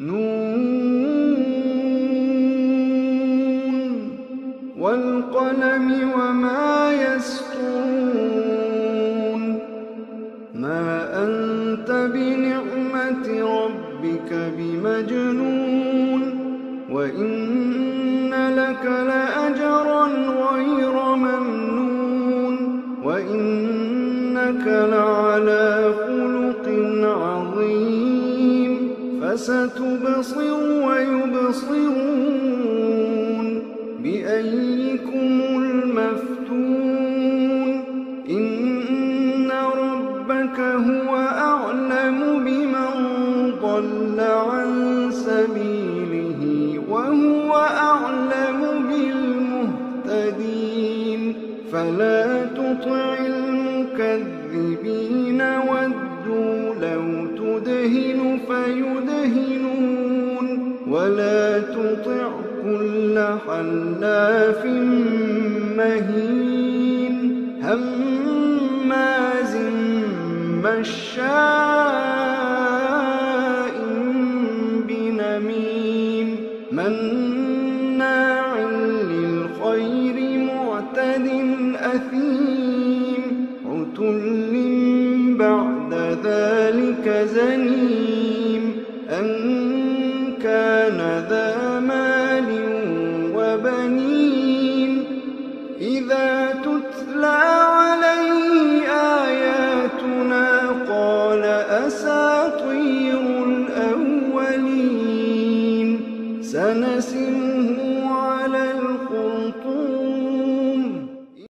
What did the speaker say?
نون والقلم وما يسطرون ما أنت بنعمة ربك بمجنون وإن لك لأجرا غير ممنون وإنك لعلى خلق عظيم فستبصر ويبصرون بأيكم المفتون إن ربك هو أعلم بمن ضل عن سبيله وهو أعلم بالمهتدين فلا تطع المكذبين لو تدهن فيدهنون ولا تطع كل حلاف مهين هماز مشاء بنميم مناع للخير معتد أثيم عتل بعد ذلك زنيم تتلى عليه آياتنا قال أساطير الأولين. الخرطوم